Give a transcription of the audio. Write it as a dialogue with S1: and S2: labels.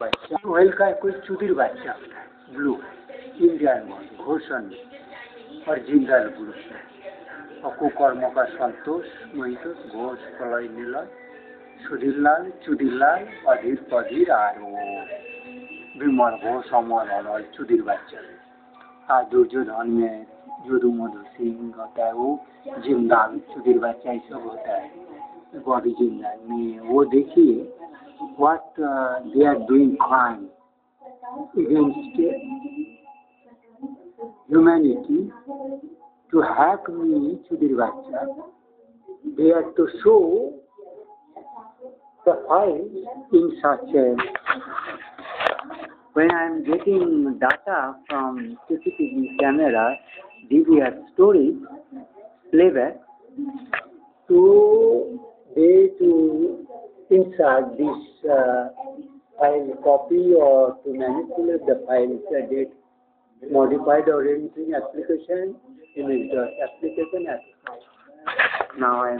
S1: बच्चा मोबाइल का कोई चुदिर बच्चा होता है ब्लू, इंडियन मोहन घोषण और जिंदल ब्लू। और कुकर्म का संतोष, महितोष, घोष, प्रलय लाल सुधीरलाल चुदिरलाल अधीर पधीर आरो। विमल घोष, अमर अलय चुदिर बच्चा। आ दुर्योधन में यदु मधु सिंह होता है, वो जिमदाल चुदिर बच्चा ये सब होता है। बॉडी जिमदाल में वो देखिए what uh, they are doing crime against humanity to hack me Chudir Bacha. They are to show the files in such a when I am getting data from CCTV camera, DVR storage, playback, to they to insert this file copy or to manipulate the file uh, get modified or anything application image dot application application. Now I am